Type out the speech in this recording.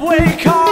wake up.